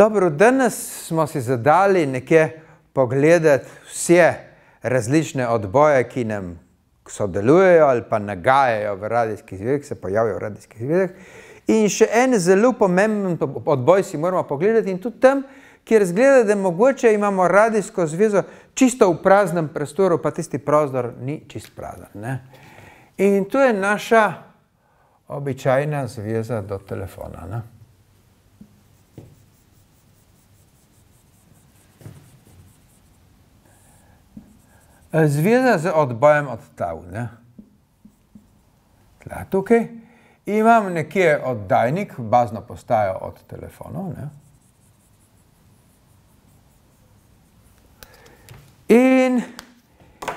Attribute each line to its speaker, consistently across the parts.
Speaker 1: Dobro, danes smo si zadali nekje pogledati vse različne odboje, ki nam sodelujejo ali pa nagajajo v radijskih zvezah, se pojavljajo v radijskih zvezah. In še en zelo pomemben odboj si moramo pogledati in tudi tam, kjer zgleda, da mogoče imamo radijsko zvezo čisto v praznem prostoru, pa tisti prostor ni čist prazen. Ne? In to je naša običajna zveza do telefona. Ne? Zveza z odbojem od tav. Ne? Tla tukaj imam nekje oddajnik, bazno postajo od telefonov. Ne? In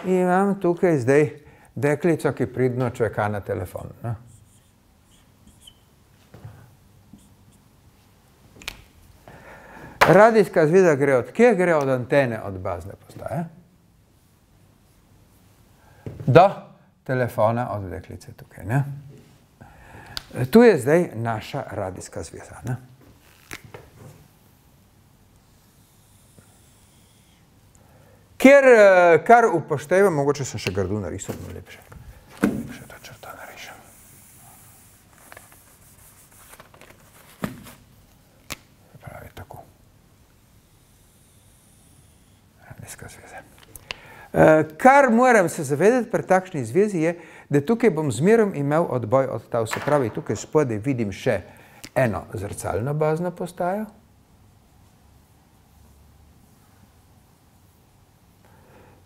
Speaker 1: imam tukaj zdaj deklico, ki pridno čeka na telefon. Ne? Radijska zveza gre od kje? Gre od antene, od bazne postaje do telefona od deklice tukaj. Ne? Tu je zdaj naša radijska zveza. Ne? Ker, kar upoštevam, mogoče sem še grdo narisal, lepše. Lepše to črto narišem. Pravi tako. Radijska zveza. Kar moram se zavedati pri takšni zvezi je, da tukaj bom zmerom imel odboj od tav. Se pravi, tukaj spodaj vidim še eno zrcalno bazno postajo.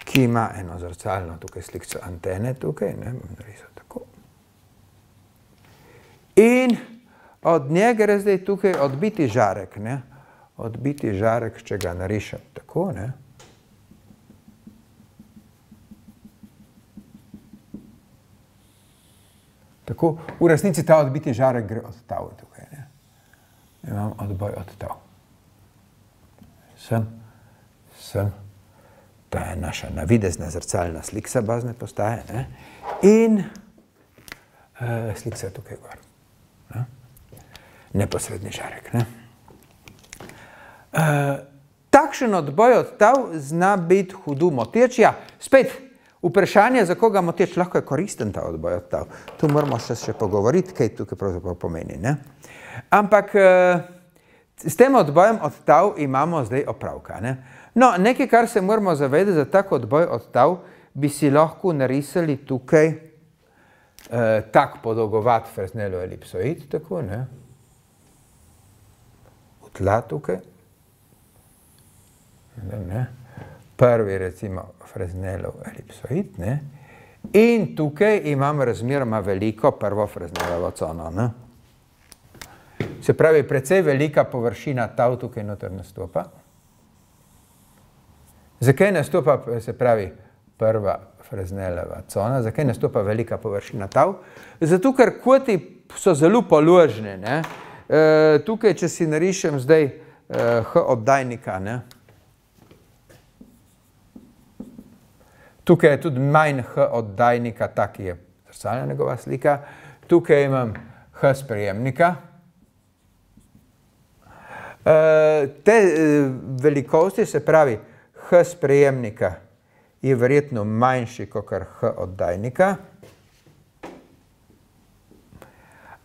Speaker 1: ki ima eno zrcalno tukaj slikco antene tukaj, ne, bom narisal tako. In od njega gre zdaj tukaj odbiti žarek, ne, odbiti žarek, če ga narišem tako, ne. Tako, v resnici ta odbiti žarek gre od tav tukaj. Ne? Imam odboj od tav. Sem, sem, ta je naša navidezna zrcalna sliksa bazne postaje ne? in uh, sliksa tukaj gor. Ne? Neposredni žarek. Ne? Uh, takšen odboj od tav zna biti hudu moteč. Ja, spet, Vprašanje, za koga moteč lahko je koristen ta odboj od tav. Tu moramo še, še pogovoriti, kaj tukaj pravzaprav pomeni. Ne? Ampak s tem odbojem od tav imamo zdaj opravka. Ne? No, nekaj, kar se moramo zavedati za tak odboj od tav, bi si lahko narisali tukaj eh, tak podolgovat Fresnelov elipsoid, tako, ne? V tla tukaj. Ne, ne prvi recimo Fresnelov elipsoid, ne? in tukaj imam razmeroma veliko prvo Fresnelovo cono. Ne? Se pravi, precej velika površina tav tukaj noter nastopa. Zakaj nastopa, se pravi, prva Fresnelova cona, zakaj nastopa velika površina tav? Zato, ker koti so zelo položne. Ne? E, tukaj, če si narišem zdaj e, H oddajnika, ne? Tukaj je tudi manj H oddajnika, tak je zrcalna njegova slika. Tukaj imam H sprejemnika. Te velikosti, se pravi H sprejemnika, je verjetno manjši kot H oddajnika.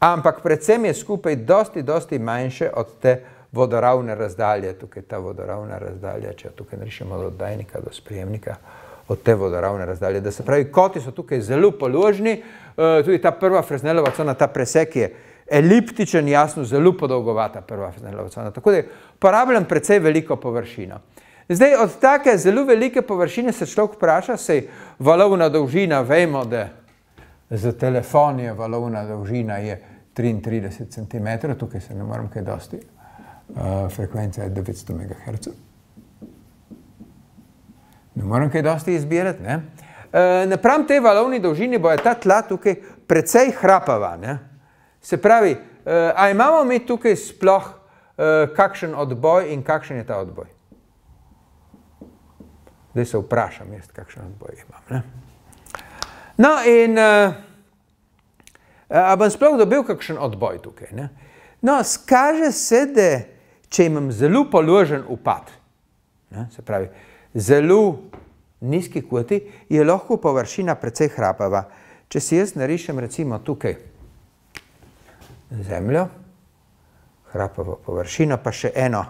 Speaker 1: Ampak predvsem je skupaj dosti, dosti manjše od te vodoravne razdalje. Tukaj ta vodoravna razdalja, če tukaj narišemo od oddajnika do sprejemnika, od te vodoravne razdalje. Da se pravi, koti so tukaj zelo položni, tudi ta prva Fresnelova cona, ta presek je eliptičen, jasno, zelo podolgovata prva Fresnelova cona. Tako da porabljam precej veliko površino. Zdaj, od take zelo velike površine se človek vpraša, sej valovna dolžina, vemo, da za telefon je valovna dolžina je 33 cm, tukaj se ne moram kaj dosti, frekvenca je 900 MHz. Ne moram kaj dosti izbirati. Ne? E, napram tej valovni dolžini bo ta tla tukaj precej hrapava. Ne? Se pravi, e, a imamo mi tukaj sploh e, kakšen odboj in kakšen je ta odboj? Zdaj se vprašam jaz, kakšen odboj imam. Ne? No in e, a bom sploh dobil kakšen odboj tukaj? Ne? No, skaže se, da če imam zelo položen upad, ne, se pravi, zelo nizki koti, je lahko površina precej hrapava. Če si jaz narišem recimo tukaj zemljo, hrapavo površino, pa še eno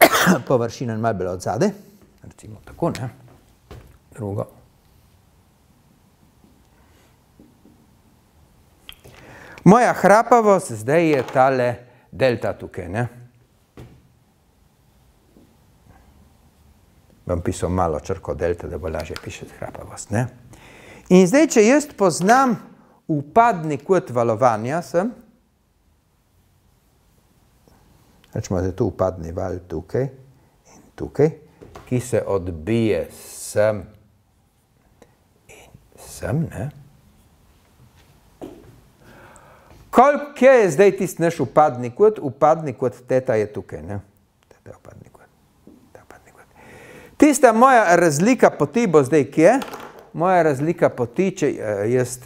Speaker 1: površino malo bolj od zade, recimo tako, ne, drugo. Moja hrapavost zdaj je tale delta tukaj, ne. Bom pisal malo črko delta, da bo lažje pišeti hrapavost, ne. In zdaj, če jaz poznam upadni kot valovanja sem, rečemo, da je tu upadni val tukaj in tukaj, ki se odbije sem in sem, ne. Koliko je zdaj tisti naš upadni kot? Upadni kot teta je tukaj, ne? Teta je upadni kot. Tista moja razlika poti bo zdaj kje? Moja razlika poti, če jaz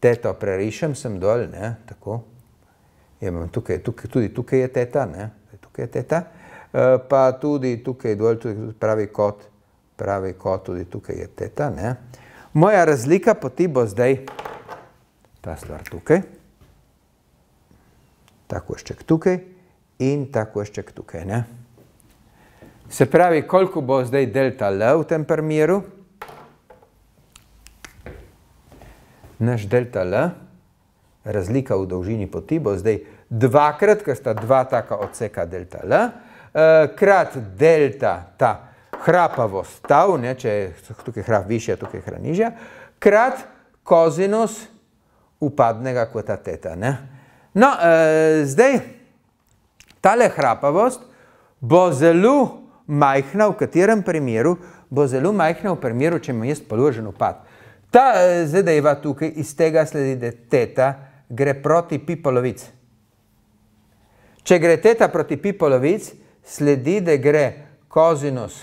Speaker 1: teto prerišem, sem dol, ne? Tako. Imam tukaj, tukaj, tudi tukaj je teta, ne? Tukaj je teta. Pa tudi tukaj dol, tudi pravi kot, pravi kot, tudi tukaj je teta, ne? Moja razlika poti bo zdaj ta stvar tukaj ta košček tukaj in ta košček tukaj. Ne? Se pravi, koliko bo zdaj delta L v tem primeru? Naš delta L, razlika v dolžini poti, bo zdaj dvakrat, ker sta dva taka odseka delta L, krat delta ta hrapavost tav, ne, če je tukaj hrap višja, tukaj hrap nižja, krat kozinus upadnega kota teta. Ne? No, e, zdaj, tale hrapavost bo zelo majhna, v katerem primeru, bo zelo majhna v primeru, če imam jaz položen upad. Ta e, zadeva tukaj iz tega sledi, da teta gre proti pi polovic. Če gre teta proti pi polovic, sledi, da gre kozinus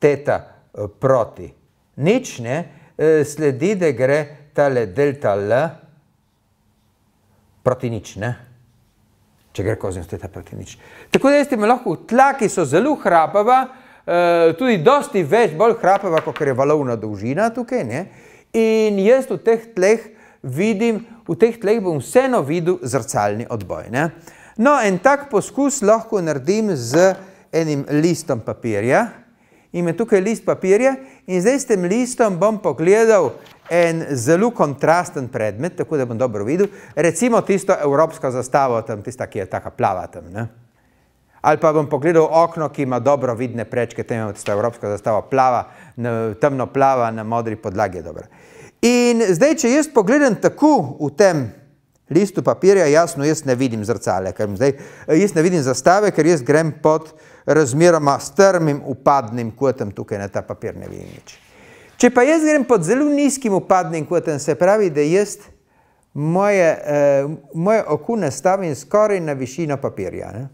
Speaker 1: teta proti nič, ne, sledi, da gre tale delta L proti nič, ne? Če gre kozinus teta proti nič. Tako da jaz imam lahko tla, ki so zelo hrapava, tudi dosti več, bolj hrapava, kot je valovna dolžina tukaj, ne? In jaz v teh tleh vidim, v teh tleh bom vseeno videl zrcalni odboj, ne? No, en tak poskus lahko naredim z enim listom papirja. Imam tukaj list papirja in zdaj s tem listom bom pogledal en zelo kontrasten predmet, tako da bom dobro videl, recimo tisto evropsko zastavo tam, tista, ki je taka plava tam, ne? Ali pa bom pogledal okno, ki ima dobro vidne prečke, tam imamo tista evropska zastava plava, temno plava na modri podlagi, dobro. In zdaj, če jaz pogledam tako v tem listu papirja, jasno, jaz ne vidim zrcale, ker zdaj, jaz ne vidim zastave, ker jaz grem pod razmeroma strmim upadnim kotem tukaj na ta papir, ne vidim nič. Če pa jaz grem pod zelo nizkim upadnim kotem, se pravi, da jaz moje, eh, moje oko nastavim skoraj na višino papirja. Ne?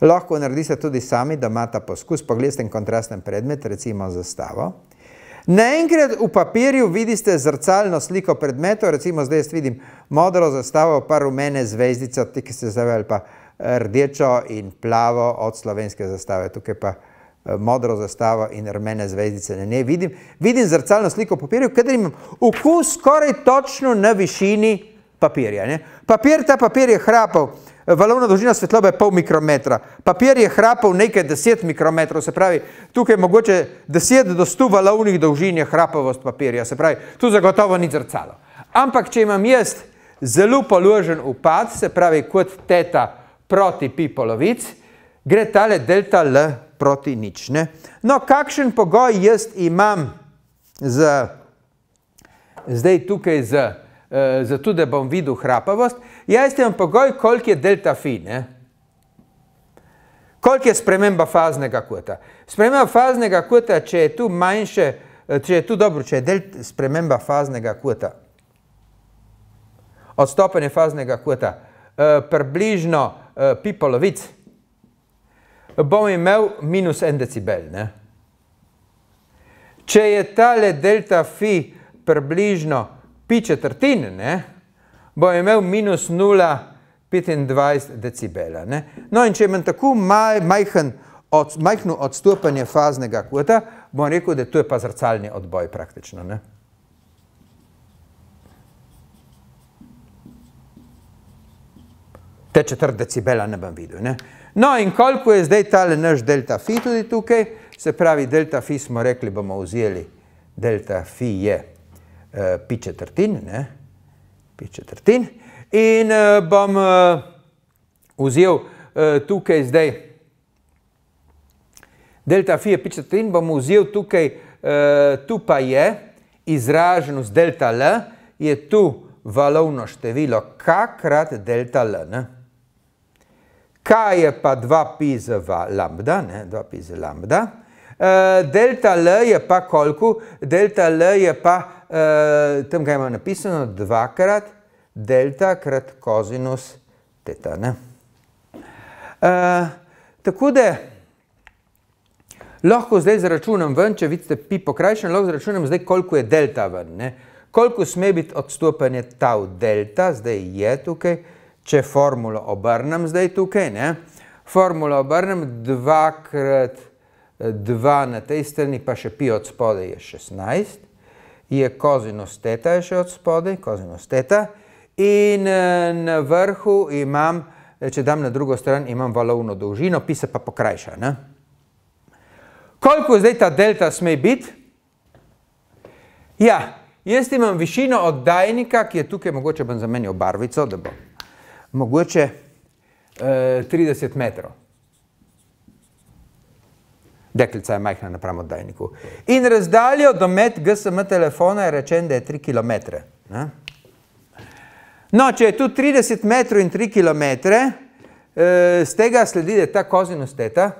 Speaker 1: Lahko naredite tudi sami, da imate poskus, pogledajte en kontrasten predmet, recimo zastavo. Naenkrat v papirju vidite zrcalno sliko predmetov, recimo zdaj jaz vidim modro zastavo, pa rumene zvezdice, ki se zavejo, pa rdečo in plavo od slovenske zastave, tukaj pa modro zastavo in rumene zvezdice na njej vidim. Vidim zrcalno sliko papirja, v katerem imam okus skoraj točno na višini papirja. Ne? Papir, ta papir je hrapal, valovna dolžina svetlobe je pol mikrometra. Papir je hrapal nekaj deset mikrometrov, se pravi, tukaj je mogoče deset do sto valovnih dolžin je hrapavost papirja, se pravi, tu zagotovo ni zrcalo. Ampak, če imam jaz zelo položen upad, se pravi, kot teta proti pi polovic, gre tale delta L proti nič. Ne? No, kakšen pogoj jaz imam z, zdaj tukaj z, uh, zato, da bom videl hrapavost? Jaz imam pogoj, koliko je delta fi. Ne? Koliko je sprememba faznega kota? Sprememba faznega kota, če je tu manjše, če je tu dobro, če je delta sprememba faznega kota, odstopanje faznega kota, uh, približno pi polovic, bom imel minus en decibel. Ne? Če je tale delta fi približno pi četrtin, ne, bom imel minus 0,5 25 decibela. Ne? No in če imam tako maj, majhen, od, majhno odstopanje faznega kota, bom rekel, da to je pa zrcalni odboj praktično. Ne? Te četrt decibela ne bom videl. Ne? No in koliko je zdaj tale naš delta fi tudi tukaj, se pravi delta fi smo rekli, bomo vzeli delta fi je uh, pi četrtin, ne? pi četrtin in uh, bom uh, vzel uh, tukaj zdaj delta fi je pi četrtin, bom vzel tukaj, uh, tu pa je izraženo z delta l, je tu valovno število k krat delta l. Ne? K je pa 2pi z lambda, ne, 2pi z lambda. Uh, delta L je pa koliko? Delta L je pa, uh, tam ga imamo napisano, dvakrat delta krat kozinus teta. Ne? Uh, tako da lahko zdaj zračunam ven, če vidite pi pokrajšen, lahko zračunam zdaj, koliko je delta ven. Ne? Koliko sme biti odstopanje tau delta, zdaj je tukaj, če formulo obrnem zdaj tukaj, ne? formulo obrnem 2 krat 2 na tej strani, pa še pi od spode je 16, je kozinus teta je še od spode, kozinus teta, in na vrhu imam, če dam na drugo stran, imam valovno dolžino, pi se pa pokrajša. Ne? Koliko zdaj ta delta sme biti? Ja, jaz imam višino oddajnika, ki je tukaj, mogoče bom zamenjal barvico, da bom mogoče uh, 30 metrov. Deklica je majhna napram oddajniku. In razdaljo do med GSM telefona je rečen, da je 3 km. Ne? No, če je tu 30 metrov in 3 km, uh, z tega sledi, da je ta kozinus teta,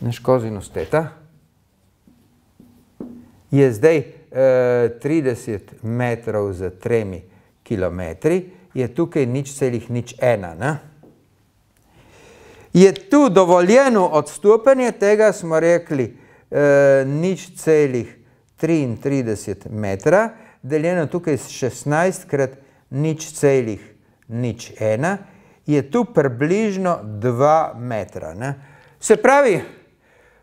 Speaker 1: naš kozinus teta, je zdaj uh, 30 metrov z 3 km, je tukaj nič celih nič ena. Ne? Je tu dovoljeno odstopanje, tega smo rekli e, nič celih 33 metra, deljeno tukaj s 16 krat nič celih nič ena, je tu približno 2 metra. Ne? Se pravi,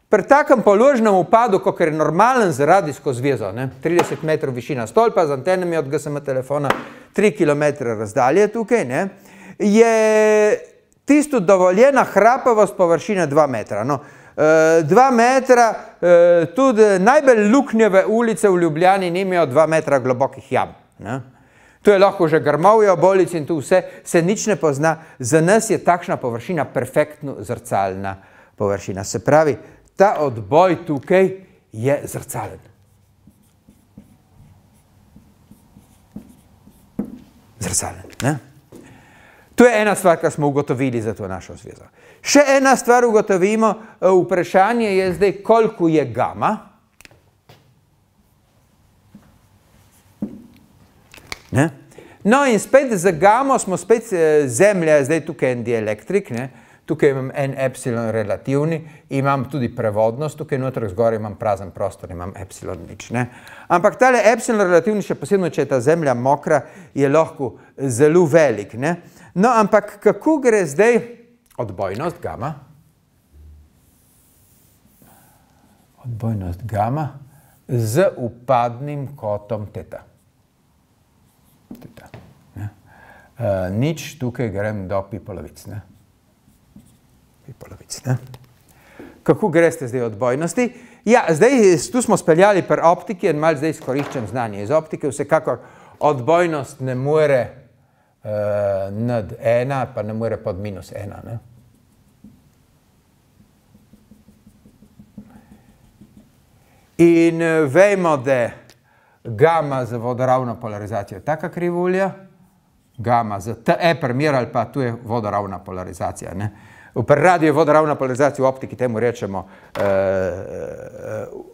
Speaker 1: Pri takem položnem upadu, kot je normalen za radijsko zvezo, ne, 30 metrov višina stolpa z antenami od GSM telefona, 3 km razdalje tukaj, ne, je tisto dovoljena hrapavost površine 2 metra. No, 2 metra, tudi najbolj luknjeve ulice v Ljubljani nimajo 2 metra globokih jam. Ne. Tu je lahko že grmovje obolic in tu vse, se nič ne pozna. Za nas je takšna površina perfektno zrcalna površina. Se pravi, ta odboj tukaj je zrcalen. Zrcalen. Ne? To je ena stvar, kar smo ugotovili za to našo zvezo. Še ena stvar ugotovimo, eh, vprašanje je zdaj, koliko je gama. Ne? No in spet za gamo smo spet eh, zemlja, zdaj tukaj en dielektrik, ne? Tukaj imam en epsilon relativni, imam tudi prevodnost, tukaj noter zgoraj imam prazen prostor, imam epsilon nič. Ne? Ampak tale epsilon relativni, še posebno, če je ta zemlja mokra, je lahko zelo velik. Ne? No, ampak kako gre zdaj odbojnost gama? Odbojnost gama z upadnim kotom teta. teta. Uh, nič, tukaj grem do pi polovic. Ne? Polovici. Ne? Kako greste zdaj odbojnosti? Ja, zdaj tu smo speljali pri optiki in malo zdaj izkoriščam znanje iz optike. Vsekakor odbojnost ne more uh, nad ena, pa ne more pod minus ena. Ne? In uh, vemo, da gama za vodoravno polarizacijo je taka krivulja, gama za TE primer ali pa tu je vodoravna polarizacija. Ne? Pri radiju je vodoravna polarizacija v optiki, temu rečemo uh,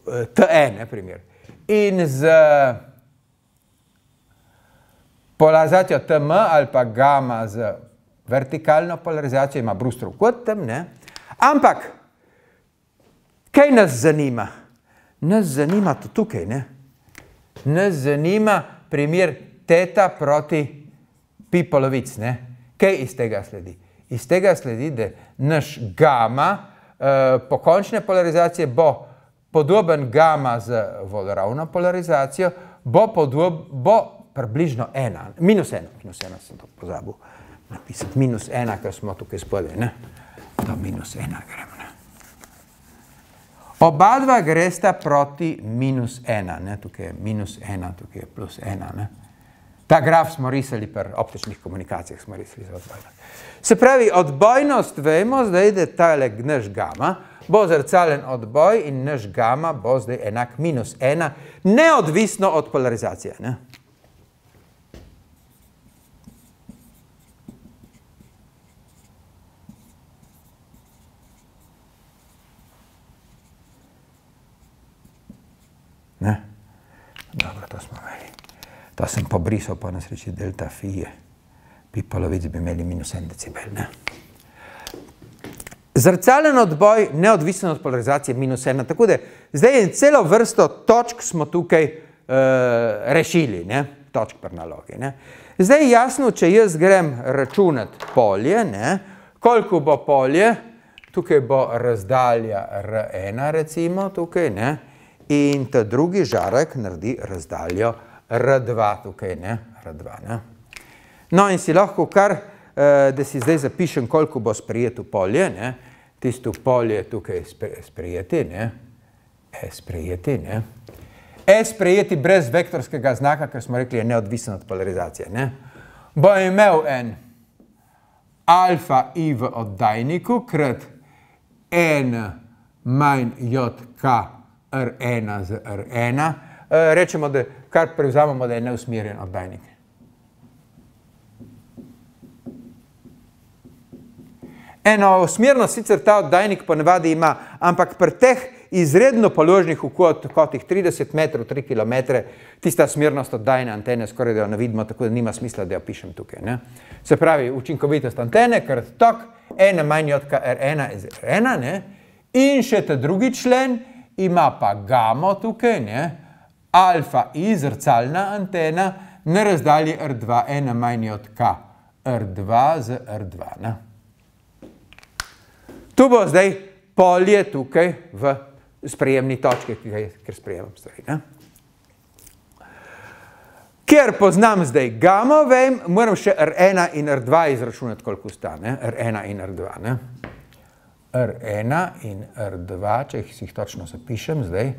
Speaker 1: uh, TE, na primer. In z polarizacijo TM ali pa gama z vertikalno polarizacijo ima Brustrov kot tam, ne? Ampak, kaj nas zanima? Nas zanima to tukaj, ne? Nas zanima primer teta proti pi polovic, ne? Kaj iz tega sledi? Iz tega sledi, da naš gama uh, po končne polarizacije bo podoben gama z vodoravno polarizacijo, bo, podob, bo približno ena, minus ena, minus ena sem to pozabil napisati, minus ena, ker smo tukaj spodaj, ne? Do minus ena gremo, ne? Oba dva gresta proti minus ena, ne? Tukaj je minus ena, tukaj je plus ena, ne? Ta graf smo risali pri optičnih komunikacijah, smo risali za odbojnost. Se pravi, odbojnost vemo zdaj, da tale naš gama bo zrcalen odboj in naš gama bo zdaj enak minus ena, neodvisno od polarizacije. Ne? Ne? Dobro, to smo imeli. To sem pobrisal po nesreči delta fije. Pi polovic bi imeli minus en decibel. Ne? Zrcalen odboj, neodvisen od polarizacije, minus ena. Tako da zdaj je celo vrsto točk smo tukaj uh, rešili, ne? točk pri nalogi. Ne? Zdaj je jasno, če jaz grem računati polje, ne? koliko bo polje, tukaj bo razdalja R1 recimo, tukaj, ne? in ta drugi žarek naredi razdaljo R2 tukaj, ne, R2, ne. No in si lahko kar, da si zdaj zapišem, koliko bo sprejeto polje, ne, tisto polje tukaj sprejeti, ne, E sprejeti, ne. E sprejeti brez vektorskega znaka, ker smo rekli, je neodvisen od polarizacije, ne. Bo imel en alfa i v oddajniku krat n manj jk R1 z R1, rečemo, da kar prevzamemo, da je neusmerjen oddajnik. Eno smernost sicer ta oddajnik ponavadi ima, ampak pri teh izredno položnih v kotih 30 metrov, 3 km, tista smernost oddajne antene skoraj da jo ne vidimo, tako da nima smisla, da jo pišem tukaj. Ne? Se pravi, učinkovitost antene, krat tok, ena manj od R1 iz R1, ne? in še ta drugi člen, ima pa gamo tukaj, ne? alfa i, zrcalna antena, na razdalji R2, ena manj od K, R2 z R2. Ne? Tu bo zdaj polje tukaj v sprejemni točki, ker sprejemam stvari. Ne? Ker poznam zdaj gamo, vem, moram še R1 in R2 izračunati, koliko stane. R1 in R2. Ne? R1 in R2, če si jih točno zapišem zdaj,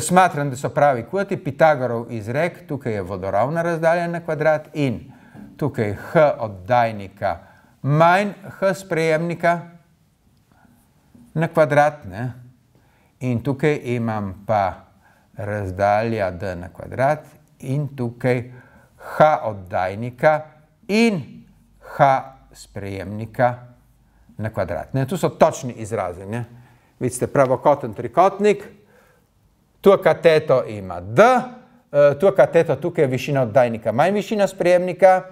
Speaker 1: smatram, da so pravi kvoti Pitagorov izrek, tukaj je vodoravna razdalja na kvadrat in tukaj H oddajnika manj H sprejemnika na kvadrat, ne? in tukaj imam pa razdalja D na kvadrat in tukaj H oddajnika in H sprejemnika na kvadrat. Ne? Tu so točni izrazi. Ne? Vidite, pravokoten trikotnik, tu kateto ima D, tu kateto tukaj je višina oddajnika, manj višina sprejemnika,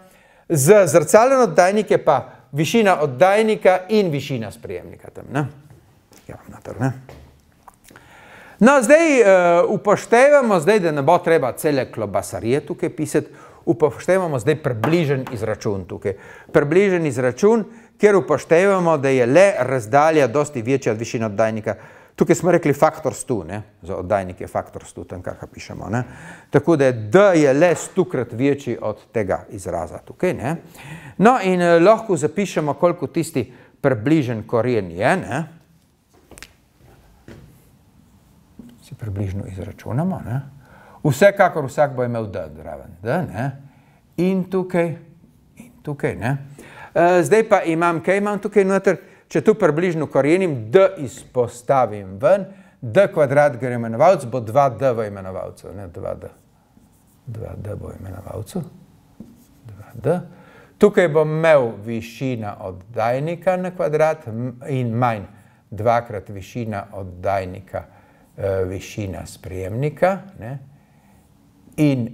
Speaker 1: z zrcalen oddajnik je pa višina oddajnika in višina sprejemnika tam. Ne? Ja, noter, ne? No, zdaj uh, upoštevamo, zdaj, da ne bo treba cele klobasarije tukaj pisati, upoštevamo zdaj približen izračun tukaj. Približen izračun, kjer upoštevamo, da je le razdalja dosti večja od višine oddajnika. Tukaj smo rekli faktor 100, ne? za oddajnik je faktor 100, tam kakor pišemo. Ne? Tako da je D je le stukrat večji od tega izraza tukaj. Ne? No in eh, lahko zapišemo, koliko tisti približen koren je. Ne? Si približno izračunamo. Ne? Vsekakor vsak bo imel D zraven. D, ne? In tukaj, in tukaj. Ne? Zdaj pa imam, kaj imam tukaj noter, če tu približno korenim, d izpostavim ven, d kvadrat gre imenovalc, bo 2d v imenovalcu, ne 2d. 2d bo imenovalcu, 2d. Tukaj bom imel višina oddajnika na kvadrat in manj dvakrat višina oddajnika, višina sprejemnika, ne, in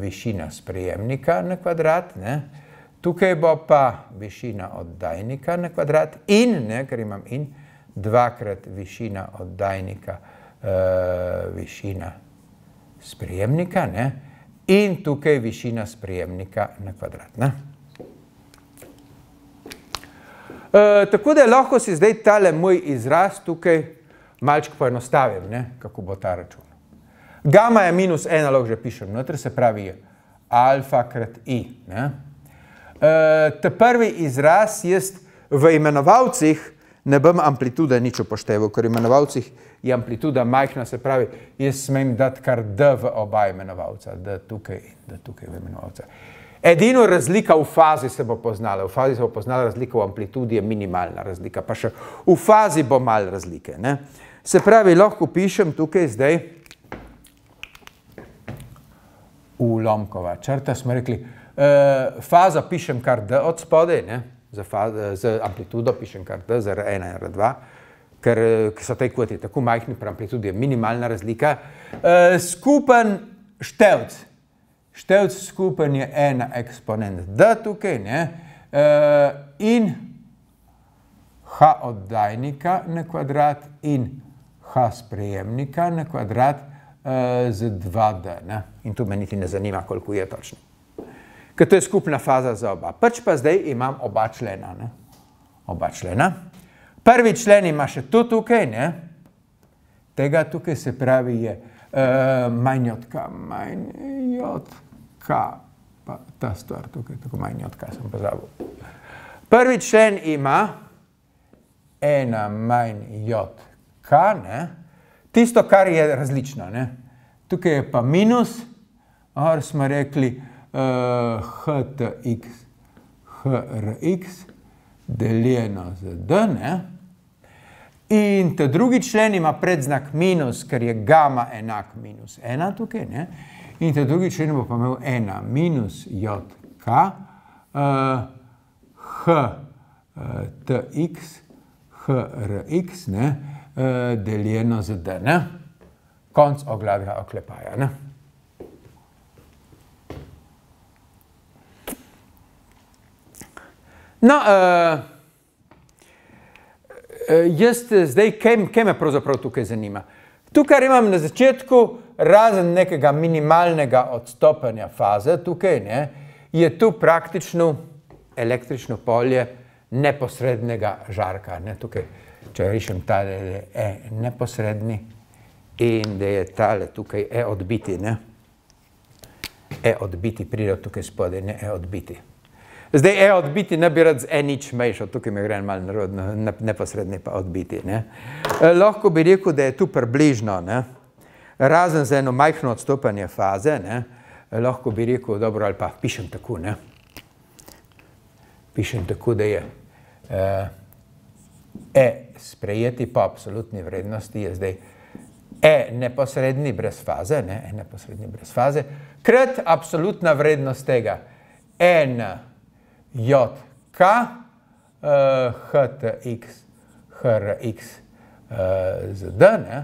Speaker 1: višina sprejemnika na kvadrat, ne, Tukaj bo pa višina oddajnika na kvadrat in, ne, ker imam in, dvakrat višina oddajnika, uh, višina sprejemnika, ne, in tukaj višina sprejemnika na kvadrat. Ne. Uh, tako da lahko si zdaj tale moj izraz tukaj malček poenostavim, ne, kako bo ta račun. Gama je minus ena, lahko že pišem noter, se pravi alfa krat i. Ne. Uh, ta prvi izraz jaz v imenovalcih ne bom amplitude nič upošteval, ker v imenovalcih je amplituda majhna, se pravi, jaz smem dati kar d v oba imenovalca, d tukaj in d tukaj v imenovalca. Edino razlika v fazi se bo poznala, v fazi se bo poznala razlika v amplitudi, je minimalna razlika, pa še v fazi bo malo razlike. Ne? Se pravi, lahko pišem tukaj zdaj ulomkova črta, smo rekli, uh, faza pišem kar d od spodaj, ne? Za, faza, za amplitudo pišem kar d, za r1 in r2, ker, ker so te kvoti tako majhni, pri amplitudi je minimalna razlika. Uh, skupen števc, števc skupen je ena eksponent d tukaj, ne? Uh, in h oddajnika na kvadrat in h sprejemnika na kvadrat uh, z 2d. Ne? In tu me niti ne zanima, koliko je točno. Ker to je skupna faza za oba. Pač pa zdaj imam oba člena. Ne? Oba člena. Prvi člen ima še tu tukaj, ne? tega tukaj se pravi je uh, manj od k, manj od k, pa ta stvar tukaj, tako manj od k sem pozabil. Prvi člen ima ena manj od k, ne? tisto, kar je različno. Ne? Tukaj je pa minus, or smo rekli, htx, hrx, deljeno z d, ne? In ta drugi člen ima predznak minus, ker je gama enak minus ena tukaj, ne? In ta drugi člen bo pa imel ena minus jk, uh, h, uh, tx, hrx, ne? Uh, deljeno z d, ne? Konc ogladga oklepaja, ne? No, uh, jaz zdaj, kaj, kaj me pravzaprav tukaj zanima? Tukaj imam na začetku, razen nekega minimalnega odstopanja faze, tukaj ne, je tu praktično električno polje neposrednega žarka. Ne, tukaj, če rešim tale E neposredni in da je tale tukaj E odbiti, ne, E odbiti pride tukaj spodaj, ne E odbiti. Zdaj, e odbiti ne bi rad z e nič mejšal, tukaj me gre malo narodno, neposredni pa odbiti. Ne. E, lahko bi rekel, da je tu približno, ne, razen za eno majhno odstopanje faze, ne, lahko bi rekel, dobro, ali pa pišem tako, ne. Pišem tako, da je uh, e sprejeti po absolutni vrednosti je zdaj e neposredni brez faze, ne, e neposredni brez faze, krat absolutna vrednost tega. N j, k, uh, h, t, x, h, r, x, uh, z d, ne,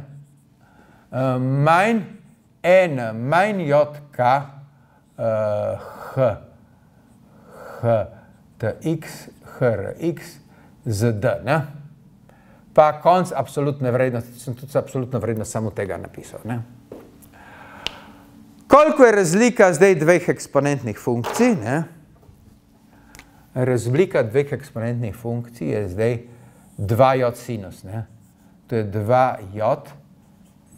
Speaker 1: uh, manj n, manj j, k, uh, h, h, t, x, h, r, x, z d, ne. Pa konc absolutne vrednosti, sem tudi absolutno vrednost samo tega napisal, ne. Koliko je razlika zdaj dveh eksponentnih funkcij, ne, razlika dveh eksponentnih funkcij je zdaj 2j sinus. Ne? To je 2j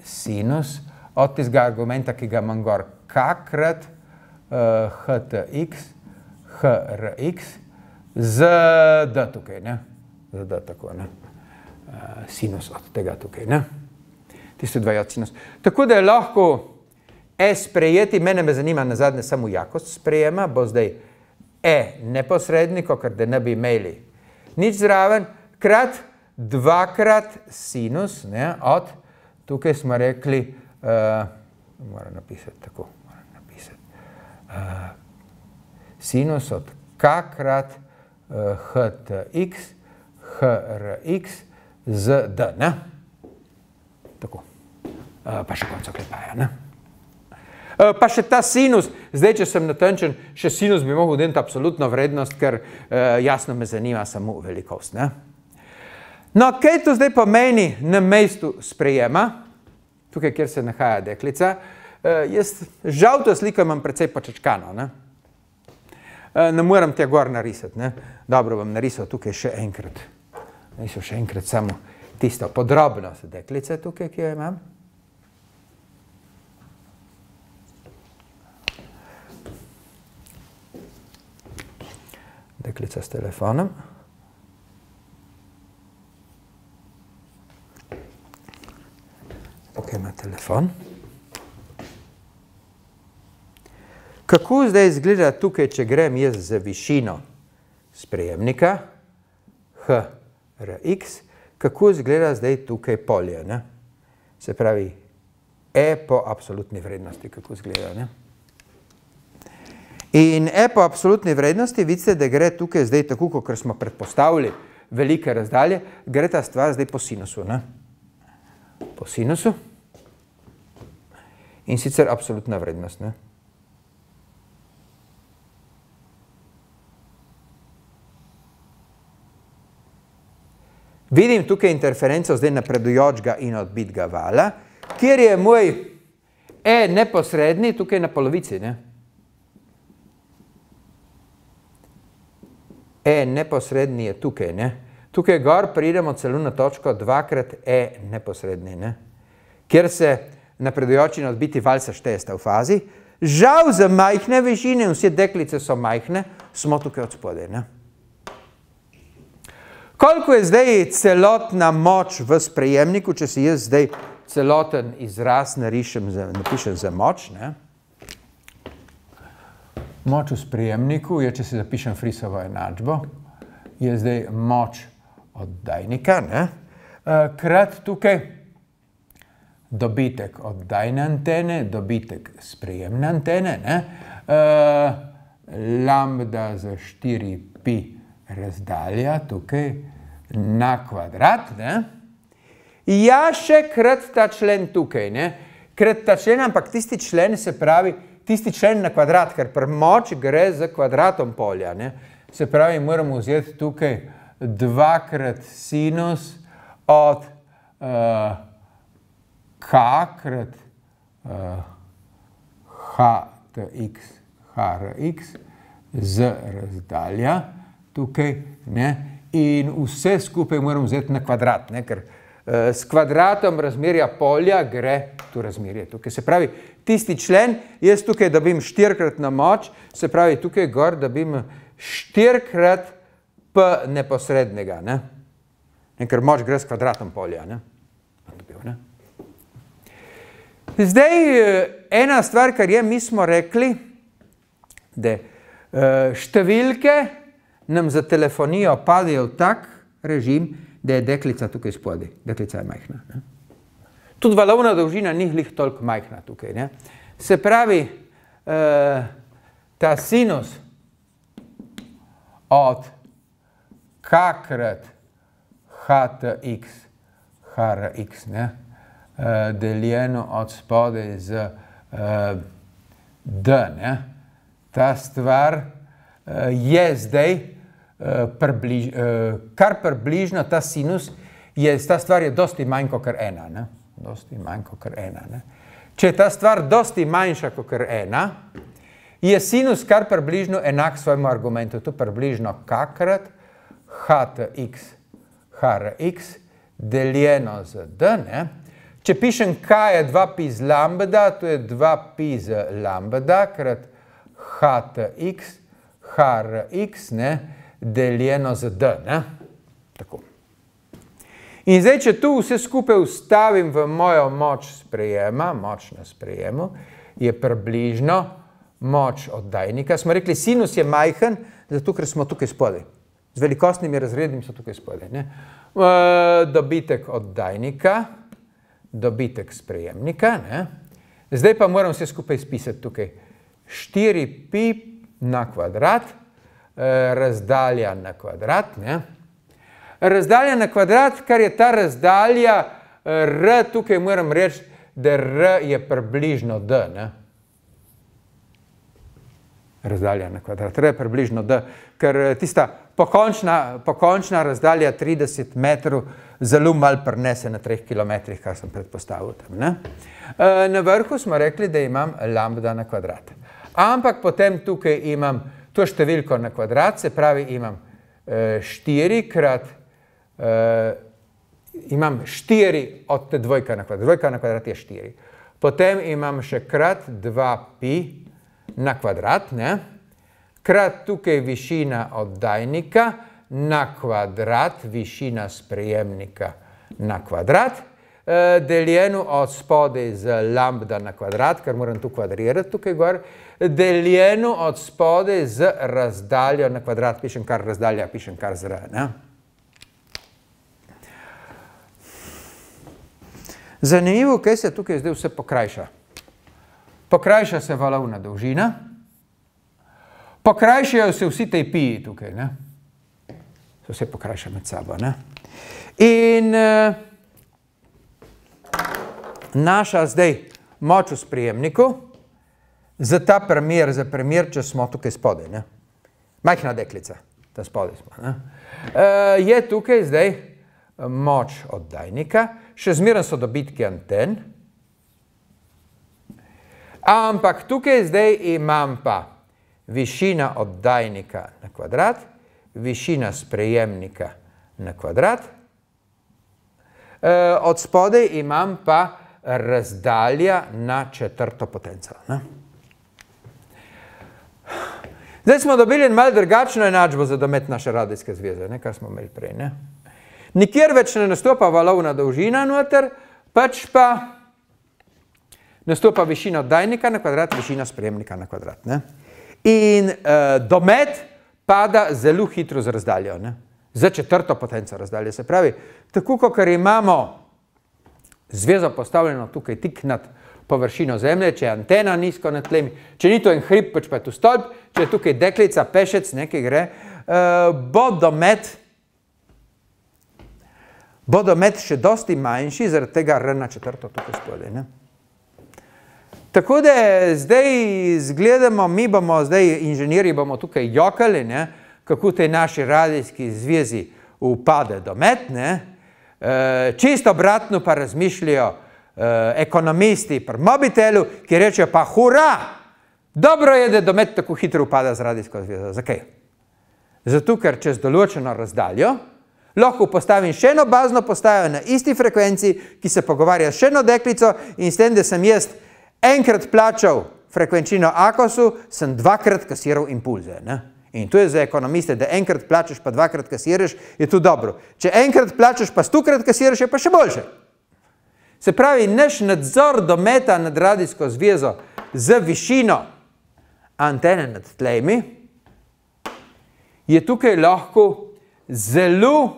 Speaker 1: sinus od tistega argumenta, ki ga imam gor, kakrat uh, htx, hrx z d tukaj, ne? Z d tako, ne? Uh, sinus od tega tukaj, ne? Tisto 2j sinus. Tako da je lahko e sprejeti, mene me zanima na zadnje samo jakost sprejema, bo zdaj e neposredniko, ker da ne bi imeli nič zraven, krat dvakrat sinus, ne, od, tukaj smo rekli, uh, moram napisati tako, moram napisati, uh, sinus od k krat uh, htx, hrx z d, ne, tako, pa še konco klepaja, ne. Pa še ta sinus, zdaj, če sem natančen, še sinus bi mogel dati absolutno vrednost, ker uh, jasno me zanima samo velikost. Ne? No, kaj to zdaj pomeni na mestu sprejema, tukaj, kjer se nahaja deklica? Uh, jaz žal to sliko imam precej počečkano. Ne? ne morem te gor narisati. Ne? Dobro bom narisal tukaj še enkrat. Narisal še enkrat samo tisto podrobnost deklice tukaj, ki jo imam. Deklica s telefonom. Tukaj ima telefon. Kako zdaj izgleda tukaj, če grem jaz za višino sprejemnika, h, r, x, kako izgleda zdaj tukaj polje, ne? Se pravi, e po absolutni vrednosti, kako izgleda, ne? In e po absolutni vrednosti, vidite, da gre tukaj zdaj tako, kot smo predpostavili, velike razdalje, gre ta stvar zdaj po sinusu, ne? Po sinusu. In sicer absolutna vrednost, ne? Vidim tukaj interferenco zdaj napredujočega in odbitega vala, kjer je moj E neposredni tukaj na polovici. Ne? E neposredni je tukaj. Ne? Tukaj gor pridemo celo na točko dvakrat E neposredni, ne? kjer se napredujoči in odbiti val sešteje sta v fazi. Žal za majhne višine, vse deklice so majhne, smo tukaj od spodaj. Ne? Koliko je zdaj celotna moč v sprejemniku, če si jaz zdaj celoten izraz narišem, napišem za moč, ne? Moč v sprejemniku je, če si zapišem frisovo enačbo, je zdaj moč oddajnika, ne? Krat tukaj dobitek oddajne antene, dobitek sprejemne antene, ne? Lambda za 4 pi razdalja tukaj na kvadrat, ne? Ja, še krat ta člen tukaj, ne? Krat ta člen, ampak tisti člen se pravi, tisti člen na kvadrat, ker pri moči gre za kvadratom polja, ne? Se pravi, moramo vzeti tukaj dvakrat sinus od uh, k krat uh, h tx, hrx z razdalja tukaj, ne, in vse skupaj moram vzeti na kvadrat, ne, ker uh, s kvadratom razmerja polja gre tu razmerje. Tukaj se pravi, tisti člen, jaz tukaj dobim štirikrat na moč, se pravi, tukaj gor dobim štirikrat p neposrednega, ne, ne, ker moč gre s kvadratom polja, ne. Dobil, ne. Zdaj, ena stvar, kar je, mi smo rekli, da uh, številke nam za telefonijo padejo v tak režim, da je deklica tukaj spodaj. Deklica je majhna. Ne? Tudi valovna dolžina ni glih toliko majhna tukaj. Ne? Se pravi, uh, ta sinus od kakrat htx, hrx, ne? Uh, deljeno od spodaj z uh, d, ne? ta stvar uh, je zdaj približ, kar približno ta sinus, je, ta stvar je dosti manj kot ena. Ne? Dosti manj kot ena. Ne? Če je ta stvar dosti manjša kot ena, je sinus kar približno enak svojemu argumentu. To je približno kakrat htx, hrx deljeno z d. Ne? Če pišem k je 2pi z lambda, to je 2pi z lambda krat htx, hrx, ne? Deljeno z d. Ne? Tako. In zdaj, če tu vse skupaj ustavim v mojo moč sprejema, moč na sprejemu, je približno moč oddajnika. Smo rekli, sinus je majhen, zato ker smo tukaj spodaj. Z velikostnimi razrednimi so tukaj spodaj. Ne? Dobitek oddajnika, dobitek sprejemnika. Ne? Zdaj pa moram vse skupaj spisati tukaj. 4 pi na kvadrat, razdalja na kvadrat. Ne? Razdalja na kvadrat, kar je ta razdalja, r tukaj moram reči, da r je približno d. Ne? Razdalja na kvadrat, r je približno d, ker tista pokončna, pokončna razdalja 30 metrov zelo mal prenese na 3 km, kar sem predpostavil tam. Ne? Na vrhu smo rekli, da imam lambda na kvadrat. Ampak potem tukaj imam to številko na kvadrat, se pravi, imam 4 krat, imam 4 od te dvojka na kvadrat. Dvojka na kvadrat je 4. Potem imam še krat 2pi na kvadrat, ne? krat tukaj višina oddajnika na kvadrat, višina sprejemnika na kvadrat, Eh, deljeno od spodaj z lambda na kvadrat, ker moram tu kvadrirati tukaj gor, deljeno od spodaj z razdaljo na kvadrat, pišem kar razdalja, pišem kar z r. Ne? Zanimivo, kaj se tukaj zdaj vse pokrajša. Pokrajša se valovna dolžina, pokrajšajo se vsi tej piji tukaj, ne? Se vse pokrajša med sabo, ne? In... Uh, naša zdaj moč v sprijemniku, za ta primer, za primer, če smo tukaj spodaj, ne? majhna deklica, ta spodaj smo, ne? E, je tukaj zdaj moč oddajnika, še zmeren so dobitki anten, ampak tukaj zdaj imam pa višina oddajnika na kvadrat, višina sprejemnika na kvadrat, e, od spodaj imam pa razdalja na četrto potenco. Zdaj smo dobili malo drugačno enačbo za domet naše radijske zveze, ne, kar smo imeli prej. Ne? Nikjer več ne nastopa valovna dolžina noter, pač pa nastopa višina oddajnika na kvadrat, višina sprejemnika na kvadrat. Ne? In uh, domet pada zelo hitro z razdaljo, ne? za četrto potenco razdalje. Se pravi, tako kot imamo zvezo postavljeno tukaj tik nad površino zemlje, če je antena nizko nad tlemi, če ni to en hrib, pač pa je tu stolp, če je tukaj deklica, pešec, nekaj gre, uh, bo domet bo domet še dosti manjši, zaradi tega R na četrto tukaj spodaj. Tako da zdaj zgledamo, mi bomo zdaj, inženirji bomo tukaj jokali, ne? kako te naši radijski zvezi upade domet, ne? Eh, čisto obratno pa razmišljajo eh, ekonomisti pri mobitelu, ki rečejo pa hura, dobro je, da domet tako hitro upada z radijsko zvezo. Zakaj? Zato, ker čez določeno razdaljo lahko postavim še eno bazno postajo na isti frekvenci, ki se pogovarja s še eno deklico in s tem, da sem jaz enkrat plačal frekvenčino AKOS-u, sem dvakrat kasiral impulze. Ne? In to je za ekonomiste, da enkrat plačeš, pa dvakrat kasiraš, je to dobro. Če enkrat plačeš, pa stokrat kasiraš, je pa še boljše. Se pravi, naš nadzor dometa nad radijsko zvezo z višino antene nad tlemi je tukaj lahko zelo,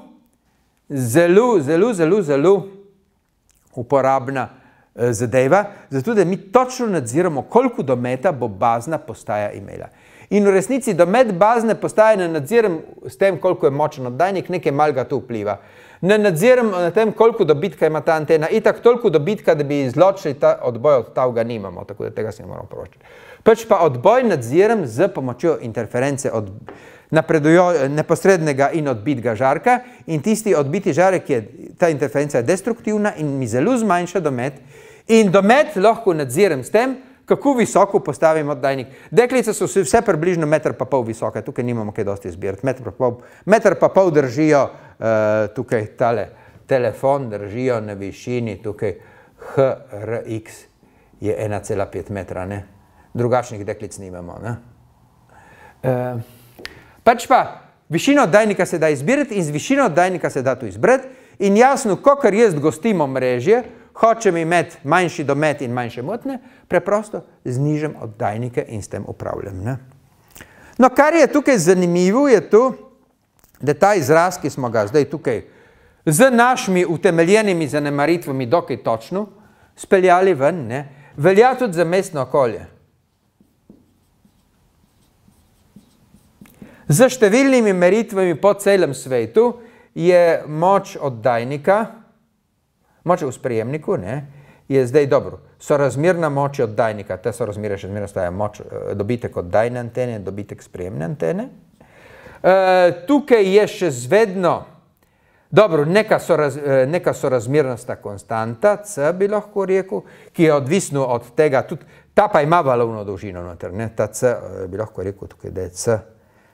Speaker 1: zelo, zelo, zelo, zelo uporabna eh, zadeva, zato da mi točno nadziramo, koliko dometa bo bazna postaja imela. In v resnici do medbazne postaje ne nadziram s tem, koliko je močen oddajnik, nekaj malga tu vpliva. Ne nadziram na tem, koliko dobitka ima ta antena. Itak toliko dobitka, da bi izločili ta odboj od tavga nimamo, tako da tega se ne moramo poročiti. Pač pa odboj nadziram z pomočjo interference od neposrednega in odbitega žarka in tisti odbiti žarek je, ta interferenca je destruktivna in mi zelo zmanjša domet in domet lahko nadziram s tem, kako visoko postavim oddajnik. Deklice so vse približno meter pa pol visoke, tukaj nimamo kaj dosti zbirati. Meter pa pol, meter pa pol držijo uh, tukaj tale telefon, držijo na višini, tukaj HRX je 1,5 metra, ne? Drugačnih deklic nimamo, ne? Uh, pač pa, višino oddajnika se da izbirati in z višino oddajnika se da tu izbrati in jasno, kakor jaz gostimo mrežje, hočem imeti manjši domet in manjše motne, preprosto znižam oddajnike in s tem upravljam. Ne? No, kar je tukaj zanimivo, je to, da ta izraz, ki smo ga zdaj tukaj z našimi utemeljenimi zanemaritvami dokaj točno speljali ven, ne, velja tudi za mestno okolje. Z številnimi meritvami po celem svetu je moč oddajnika, moč v sprejemniku, ne, je zdaj dobro. So razmerna moč oddajnika, te so razmere še zmerno staja moč, eh, dobitek oddajne antene, dobitek sprejemne antene. E, tukaj je še zvedno, dobro, neka, so raz, eh, neka sorazmernost konstanta, C bi lahko rekel, ki je odvisno od tega, tudi ta pa ima valovno dolžino noter, ne, ta C bi lahko rekel tukaj, da je C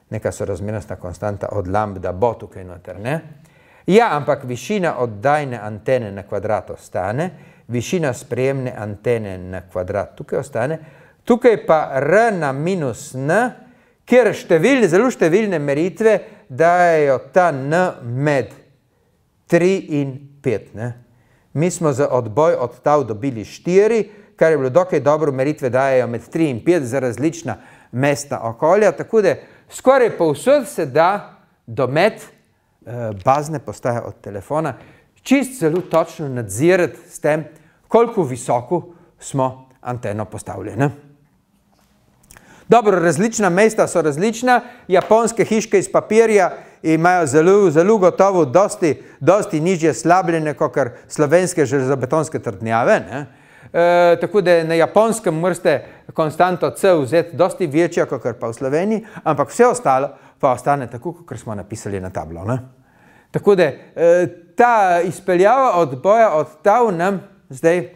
Speaker 1: neka sorazmerostna konstanta od lambda bo tukaj noter, ne? Ja, ampak višina oddajne antene na kvadrat ostane, višina sprejemne antene na kvadrat tukaj ostane, tukaj pa r na minus n, kjer številne, zelo številne meritve dajo ta n med 3 in 5. Ne? Mi smo za odboj od tav dobili 4, kar je bilo dokaj dobro, meritve dajo med 3 in 5 za različna mesta okolja, tako da skoraj povsod se da domet eh, bazne postaje od telefona čist zelo točno nadzirati s tem, koliko visoko smo anteno postavljeni. Dobro, različna mesta so različna, japonske hiške iz papirja imajo zelo, zelo gotovo dosti, dosti nižje slabljene, kot slovenske železobetonske trdnjave. Ne? E, tako da na japonskem morate konstanto C vzeti dosti večjo, kot pa v Sloveniji, ampak vse ostalo pa ostane tako, kot smo napisali na tablo. Ne? Tako da e, ta izpeljava odboja od tav nam zdaj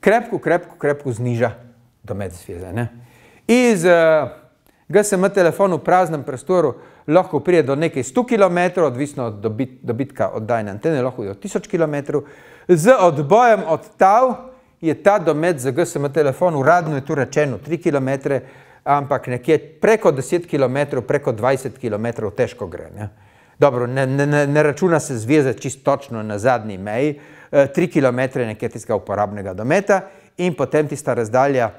Speaker 1: krepko, krepko, krepko zniža domet zveze. Ne? Iz uh, GSM telefonu v praznem prostoru lahko pride do nekaj 100 km, odvisno od dobit, dobitka oddajne antene, lahko do 1000 km. Z odbojem od tav je ta domet za GSM telefon, uradno je tu rečeno 3 km, ampak nekje preko 10 km, preko 20 km težko gre. Ne? Dobro, ne, ne, ne računa se zveze čisto točno na zadnji meji, 3 km je nekje tistega uporabnega dometa in potem tista razdalja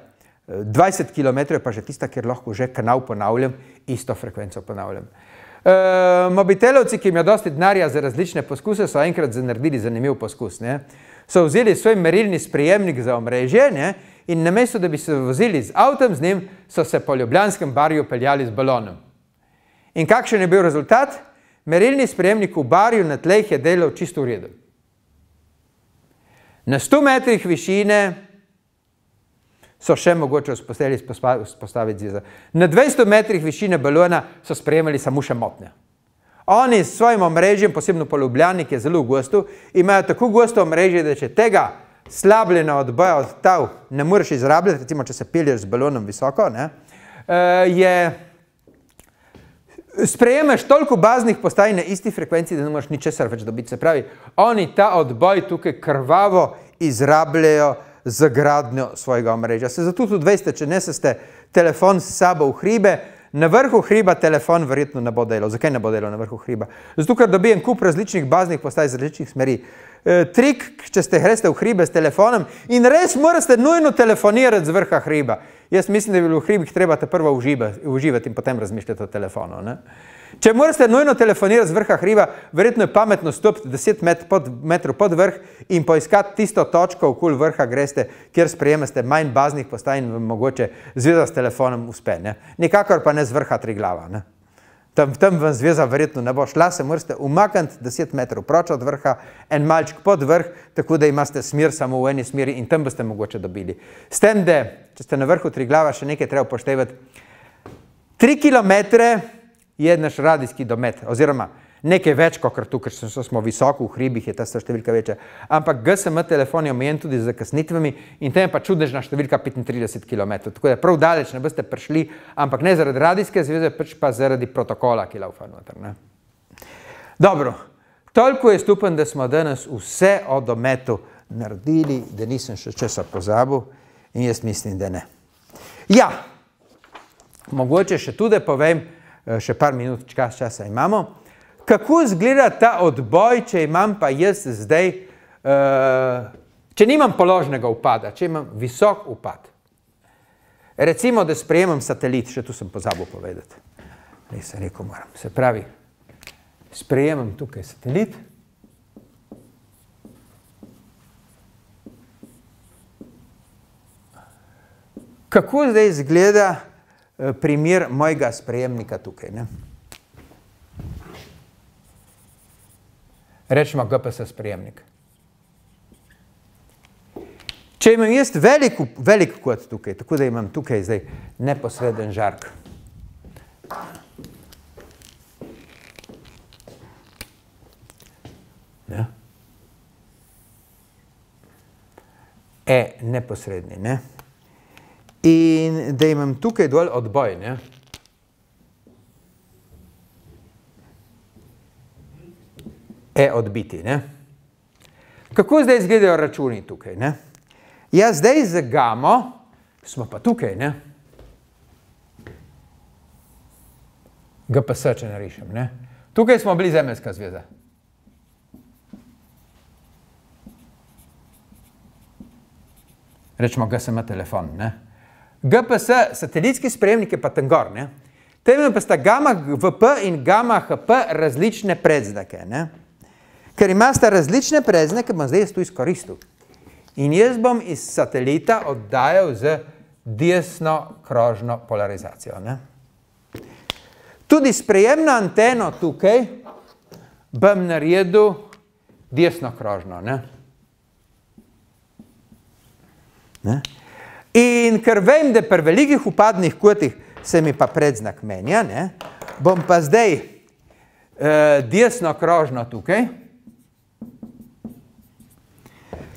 Speaker 1: 20 km je pa že tista, kjer lahko že kanal ponavljam, isto frekvenco ponavljam. E, mobitelovci, ki imajo dosti denarja za različne poskuse, so enkrat naredili zanimiv poskus. Ne? So vzeli svoj merilni sprejemnik za omrežje ne? in namesto, da bi se vozili z avtom z njim, so se po Ljubljanskem barju peljali z balonom. In kakšen je bil rezultat? Merilni sprejemnik v barju na tleh je delal čisto v redu. Na 100 metrih višine so še mogoče vzpostaviti zveza. Na 200 metrih višine balona so sprejemali samo še motnje. Oni s svojim omrežjem, posebno po Ljubljani, ki je zelo gosto, imajo tako gosto omrežje, da če tega slabljena odboja od tav ne moreš izrabljati, recimo, če se pelješ z balonom visoko, ne, eh, je sprejemaš toliko baznih postaj na isti frekvenciji, da ne moreš ničesar več dobiti. Se pravi, oni ta odboj tukaj krvavo izrabljajo, za gradnjo svojega omrežja. Se zato tudi veste, če nesete telefon s sabo v hribe, na vrhu hriba telefon verjetno ne bo delal. Zakaj ne bo delal na vrhu hriba? Zato, ker dobijem kup različnih baznih postaj z različnih smeri. E, trik, če ste greste v hribe s telefonom in res morate nujno telefonirati z vrha hriba. Jaz mislim, da bi v hribih treba te prvo uživati, uživati in potem razmišljati o telefonu. Ne? Če morate nujno telefonirati z vrha hriba, verjetno je pametno stopiti 10 met pod, metrov pod vrh in poiskati tisto točko okoli vrha greste, kjer sprejemate manj baznih postaj in vam mogoče zveza s telefonom uspe. Ne? Nikakor pa ne z vrha tri glava. Ne? Tam, tam vam zveza verjetno ne bo šla, se morate umakniti 10 metrov proč od vrha, en malček pod vrh, tako da imate smer samo v eni smeri in tam boste mogoče dobili. S tem, da če ste na vrhu tri glava, še nekaj treba upoštevati. 3 kilometre je naš radijski domet, oziroma nekaj več kot tu, ker smo visoko v hribih, je ta številka večja. Ampak GSM telefon je omejen tudi z kasnitvami in tam je pa čudežna številka 35 km. Tako da prav daleč ne boste prišli, ampak ne zaradi radijske zveze, pač pa zaradi protokola, ki laufa noter. Ne? Dobro, toliko je stupen, da smo danes vse o dometu naredili, da nisem še česa pozabil in jaz mislim, da ne. Ja, mogoče še tudi povem, Eh, še par minut čas, časa imamo. Kako izgleda ta odboj, če imam pa jaz zdaj, uh, če nimam položnega upada, če imam visok upad? Recimo, da sprejemam satelit, še tu sem pozabil povedati. Nisem rekel, moram. Se pravi, sprejemam tukaj satelit. Kako zdaj izgleda Eh, primer mojega sprejemnika tukaj. Ne? Rečemo GPS sprejemnik. Če imam jaz velik, velik kot tukaj, tako da imam tukaj zdaj neposreden žark. Ne? E, neposredni, ne? In da imam tukaj dol odboj, ne? E odbiti. Ne? Kako zdaj izgledajo računi tukaj? Ne? Ja, zdaj z gamo smo pa tukaj. Ne? GPS, če narišem. Ne? Tukaj smo bili Zemeljska zveza. Rečemo GSM telefon. Ne? GPS, satelitski spremnik je pa tam gor. Temelj pa sta gamma VP in gamma HP različne predznake. Ne? Ker imasta različne predznake, bom zdaj tu izkoristil. In jaz bom iz satelita oddajal z desno krožno polarizacijo. Ne? Tudi sprejemno anteno tukaj bom naredil desno krožno. Ne? Ne? In ker vem, da pri velikih upadnih kotih se mi pa predznak menja, ne? bom pa zdaj eh, desno krožno tukaj,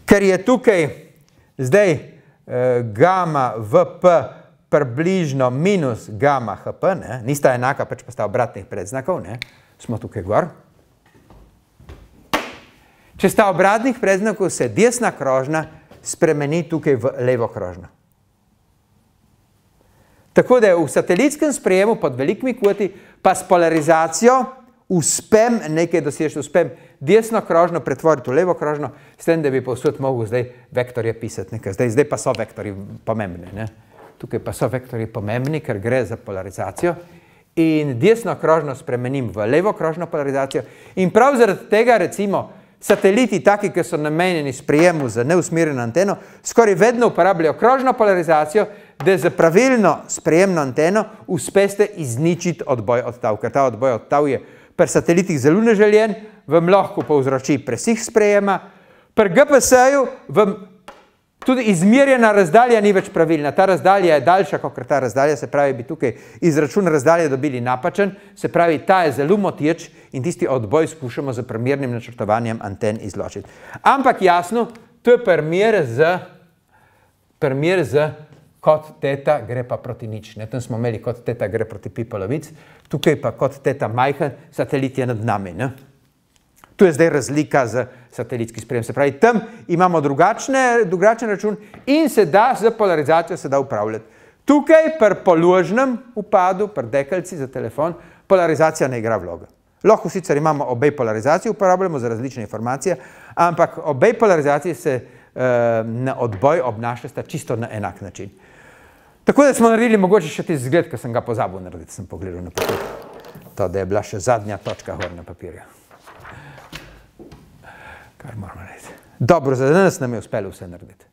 Speaker 1: ker je tukaj zdaj eh, gama VP približno minus gama HP, nista enaka, pač pa sta obratnih predznakov, smo tukaj gor. Če sta obratnih predznakov, se desna krožna spremeni tukaj v levo krožno. Tako da v satelitskem sprejemu pod velikimi kvoti pa s polarizacijo uspem nekaj doseči, uspem desno krožno pretvoriti v levo krožno, s tem, da bi povsod mogel zdaj vektorje pisati nekaj. Zdaj, zdaj pa so vektori pomembni. Ne? Tukaj pa so vektori pomembni, ker gre za polarizacijo. In desno krožno spremenim v levo krožno polarizacijo. In prav zaradi tega recimo Sateliti, taki, ki so namenjeni sprijemu za neusmirjeno anteno, skoraj vedno uporabljajo krožno polarizacijo, da za pravilno sprijemno anteno uspeste izničiti odboj odtav. Ker ta odboj odtav je pri satelitih zelo neželjen, vam lahko povzroči presih sprijema. Pri GPS-ju vam Tudi izmerjena razdalja ni več pravilna. Ta razdalja je daljša kot ta razdalja, se pravi, bi tukaj izračun razdalje dobili napačen, se pravi, ta je zelo moteč in tisti odboj skušamo z primernim načrtovanjem anten izločiti. Ampak jasno, to je primer z, primer z kot teta gre pa proti nič. Ne? Tam smo imeli kot teta gre proti pi polovic, tukaj pa kot teta majhen, satelit je nad nami. Ne? Tu je zdaj razlika z satelitskim sprejem. Se pravi, tam imamo drugačne, drugačen račun in se da z polarizacijo se da upravljati. Tukaj pri položnem upadu, pri dekalci za telefon, polarizacija ne igra vloga. Lahko sicer imamo obe polarizaciji, uporabljamo za različne informacije, ampak obe polarizaciji se uh, na odboj obnašata čisto na enak način. Tako da smo naredili mogoče še tisti zgled, ki sem ga pozabil narediti, sem pogledal na papir. To, da je bila še zadnja točka gor na papirju kar moramo narediti. Dobro, za danes nam je uspelo vse narediti.